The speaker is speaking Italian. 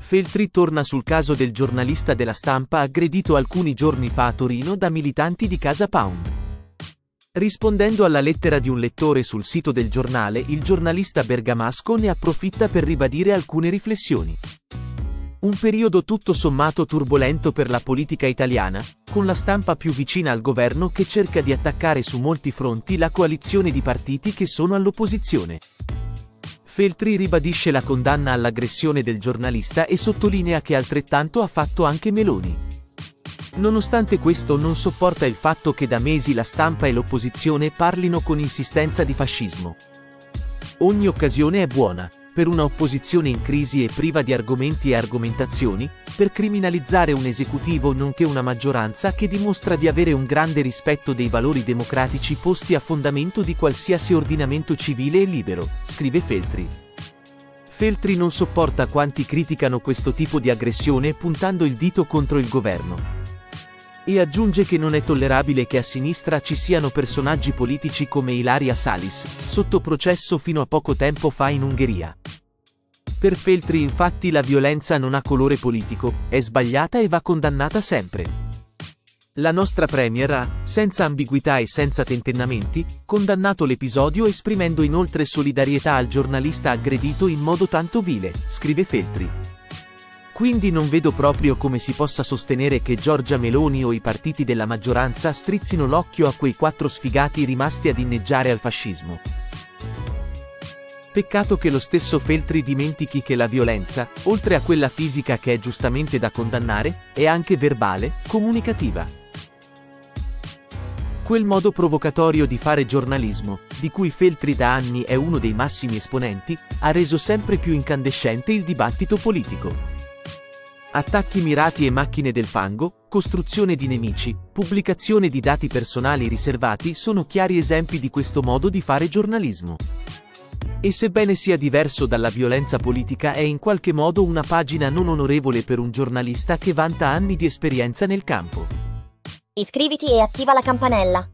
Feltri torna sul caso del giornalista della stampa aggredito alcuni giorni fa a Torino da militanti di Casa Pound. Rispondendo alla lettera di un lettore sul sito del giornale, il giornalista bergamasco ne approfitta per ribadire alcune riflessioni. Un periodo tutto sommato turbolento per la politica italiana, con la stampa più vicina al governo che cerca di attaccare su molti fronti la coalizione di partiti che sono all'opposizione. Feltri ribadisce la condanna all'aggressione del giornalista e sottolinea che altrettanto ha fatto anche Meloni. Nonostante questo non sopporta il fatto che da mesi la stampa e l'opposizione parlino con insistenza di fascismo. Ogni occasione è buona, per una opposizione in crisi e priva di argomenti e argomentazioni, per criminalizzare un esecutivo nonché una maggioranza che dimostra di avere un grande rispetto dei valori democratici posti a fondamento di qualsiasi ordinamento civile e libero, scrive Feltri. Feltri non sopporta quanti criticano questo tipo di aggressione puntando il dito contro il governo. E aggiunge che non è tollerabile che a sinistra ci siano personaggi politici come Ilaria Salis, sotto processo fino a poco tempo fa in Ungheria. Per Feltri infatti la violenza non ha colore politico, è sbagliata e va condannata sempre. La nostra Premier ha, senza ambiguità e senza tentennamenti, condannato l'episodio esprimendo inoltre solidarietà al giornalista aggredito in modo tanto vile, scrive Feltri. Quindi non vedo proprio come si possa sostenere che Giorgia Meloni o i partiti della maggioranza strizzino l'occhio a quei quattro sfigati rimasti ad inneggiare al fascismo. Peccato che lo stesso Feltri dimentichi che la violenza, oltre a quella fisica che è giustamente da condannare, è anche verbale, comunicativa. Quel modo provocatorio di fare giornalismo, di cui Feltri da anni è uno dei massimi esponenti, ha reso sempre più incandescente il dibattito politico. Attacchi mirati e macchine del fango, costruzione di nemici, pubblicazione di dati personali riservati sono chiari esempi di questo modo di fare giornalismo. E sebbene sia diverso dalla violenza politica è in qualche modo una pagina non onorevole per un giornalista che vanta anni di esperienza nel campo. Iscriviti e attiva la campanella.